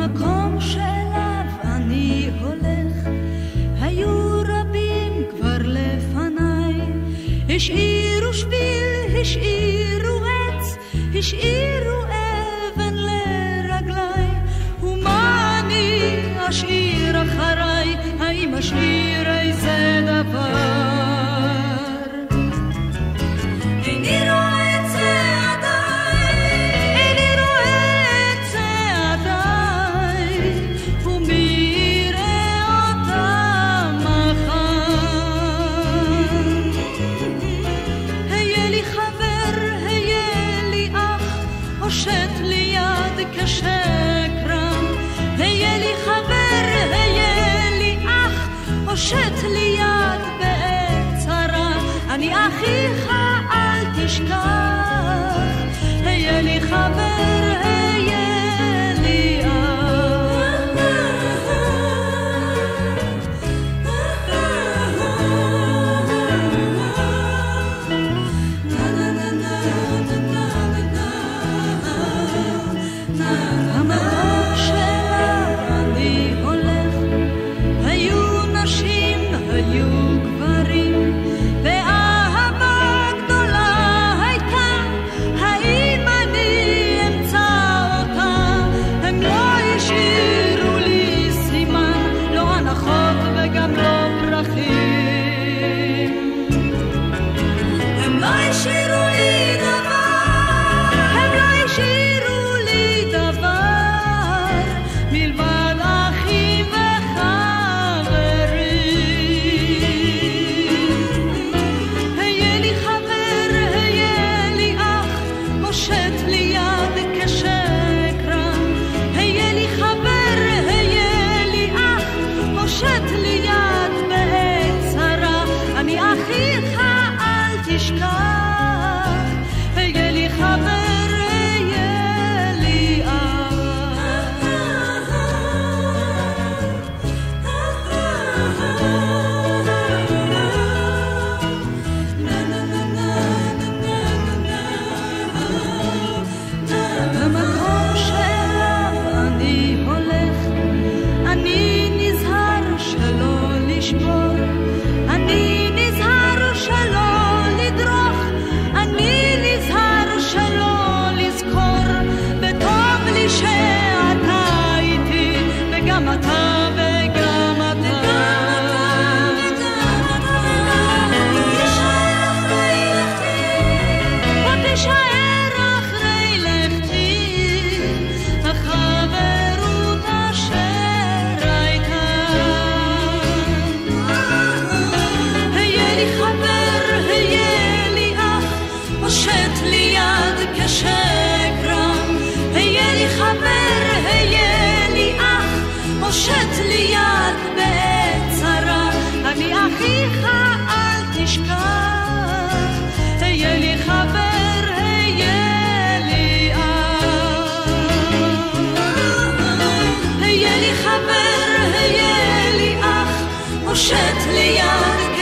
המקום שאליו אני הולך, היו רבים כבר לפניי, השאירו שביל, השאירו עץ, השאירו אבן לרגליי, ומה אני אשאיר כשקרם. היה לי חבר, היה לי אח, הושט לי יד בעת צרה. אני אחיך, אל תשכח. וגם לא פרחים. הם לא השאירו לי דבר, הם לא השאירו לי דבר, מלבד אחים וחברים. היה לי חבר, היה לי אח, הושט לי Mama. הושט לי יד בעת צרה. אני אחיך, אל תשכח. היה לי חבר, היה לי אח. היה לי חבר, היה לי אח, הושט לי יד